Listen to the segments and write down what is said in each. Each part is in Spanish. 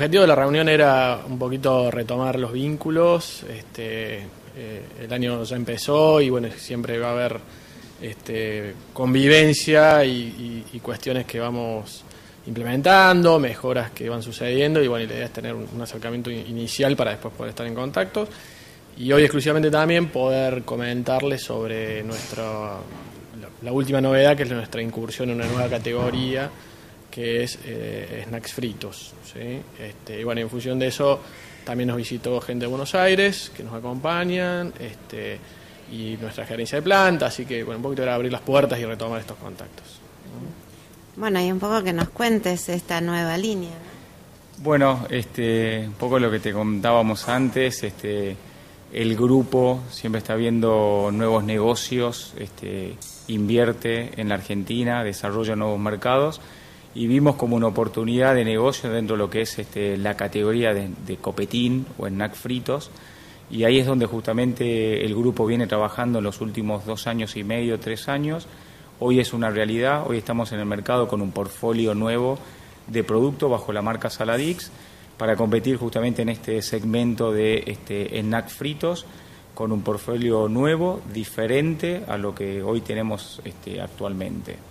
El objetivo de la reunión era un poquito retomar los vínculos. Este, eh, el año ya empezó y bueno, siempre va a haber este, convivencia y, cuestiones que vamos implementando, mejoras que van sucediendo y bueno, la idea es tener un, acercamiento inicial para después poder estar en contacto y hoy exclusivamente también poder comentarles sobre nuestra la, última novedad que es nuestra incursión en una nueva categoría que es eh, snacks fritos. Este, y bueno, en función de eso también nos visitó gente de Buenos Aires que nos acompañan este, y nuestra gerencia de planta, así que bueno, un poquito era abrir las puertas y retomar estos contactos. Bueno, y un poco que nos cuentes esta nueva línea. Bueno, este, un poco lo que te contábamos antes, este, el grupo siempre está viendo nuevos negocios, este, invierte en la Argentina, desarrolla nuevos mercados y vimos como una oportunidad de negocio dentro de lo que es este, la categoría de, copetín o snack fritos y ahí es donde justamente el grupo viene trabajando en los últimos dos años y medio, tres años. Hoy es una realidad, hoy estamos en el mercado con un portfolio nuevo de producto bajo la marca Saladix para competir justamente en este segmento de este, snack fritos con un portfolio nuevo, diferente a lo que hoy tenemos este, actualmente.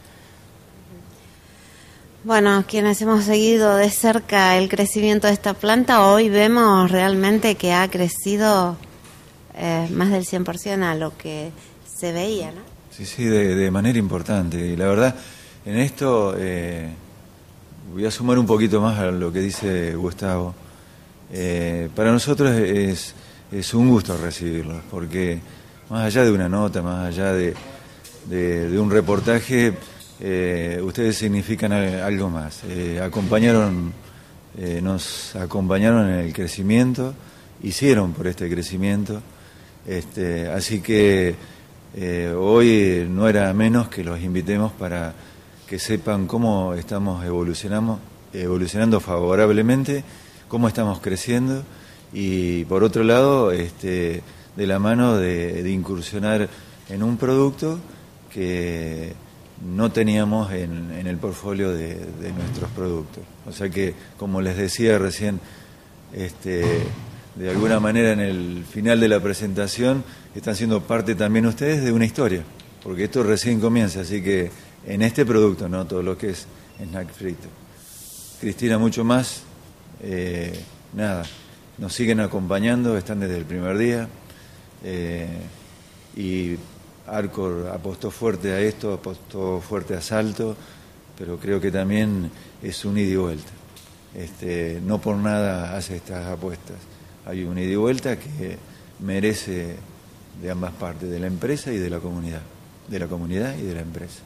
Bueno, quienes hemos seguido de cerca el crecimiento de esta planta, hoy vemos realmente que ha crecido eh, más del 100% a lo que se veía, ¿no? Sí, sí, de, manera importante. Y la verdad, en esto eh, voy a sumar un poquito más a lo que dice Gustavo. Eh, para nosotros es, es un gusto recibirlos, porque más allá de una nota, más allá de, de un reportaje, eh, ustedes significan algo más. Eh, acompañaron, eh, nos acompañaron en el crecimiento, hicieron por este crecimiento. Este, así que hoy no era menos que los invitemos para que sepan cómo estamos evolucionando, evolucionando favorablemente, cómo estamos creciendo y por otro lado, este, de la mano de incursionar en un producto que no teníamos en, el portfolio de, nuestros productos. O sea que, como les decía recién, este, de alguna manera en el final de la presentación están siendo parte también ustedes de una historia, porque esto recién comienza, así que en este producto, no todo lo que es snack frito. Cristina, mucho más, eh, nada, nos siguen acompañando, están desde el primer día eh, y Arcor apostó fuerte a esto, apostó fuerte a Salto, pero creo que también es un ida y vuelta. Este, no por nada hace estas apuestas. Hay un ida y vuelta que merece de ambas partes, de la empresa y de la comunidad, de la comunidad y de la empresa.